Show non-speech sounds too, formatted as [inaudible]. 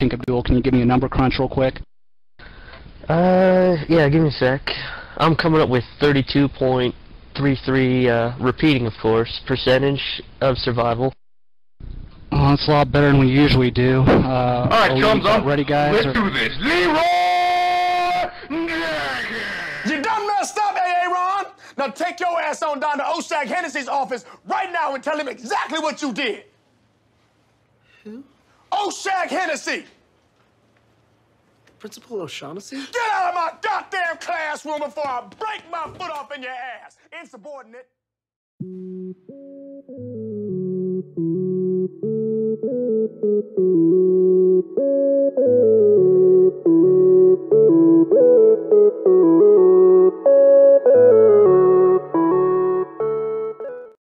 think, Abdul. Can you give me a number crunch real quick? Uh, yeah, give me a sec. I'm coming up with 32.33, uh, repeating, of course, percentage of survival. Oh, that's a lot better than we usually do. Uh, All right, are we chums up. ready, guys? Let's or- do this. Leroy Jenkins. You done messed up, AA Ron. Now take your ass on down to Oshag Hennessy's office right now and tell him exactly what you did. Who? Oshag Hennessy. Principal O'Shaughnessy? Get out of my goddamn classroom before I break my foot off in your ass, insubordinate. [laughs]